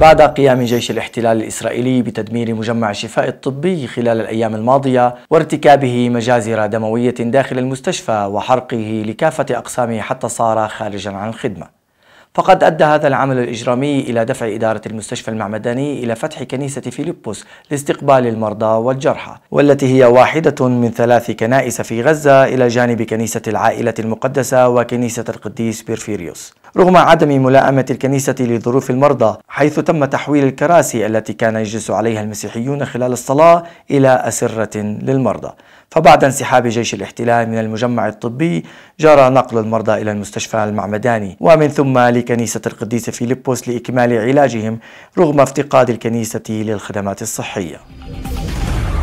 بعد قيام جيش الاحتلال الإسرائيلي بتدمير مجمع الشفاء الطبي خلال الأيام الماضية وارتكابه مجازر دموية داخل المستشفى وحرقه لكافة أقسامه حتى صار خارجا عن الخدمة. فقد أدى هذا العمل الإجرامي إلى دفع إدارة المستشفى المعمداني إلى فتح كنيسة فيليبوس لاستقبال المرضى والجرحى والتي هي واحدة من ثلاث كنائس في غزة إلى جانب كنيسة العائلة المقدسة وكنيسة القديس بيرفيريوس. رغم عدم ملائمة الكنيسة لظروف المرضى حيث تم تحويل الكراسي التي كان يجلس عليها المسيحيون خلال الصلاة إلى أسرة للمرضى. فبعد انسحاب جيش الاحتلال من المجمع الطبي جرى نقل المرضى إلى المستشفى المعمداني. ومن ثم لكنيسة القديس فيليبوس لإكمال علاجهم رغم افتقاد الكنيسة للخدمات الصحية.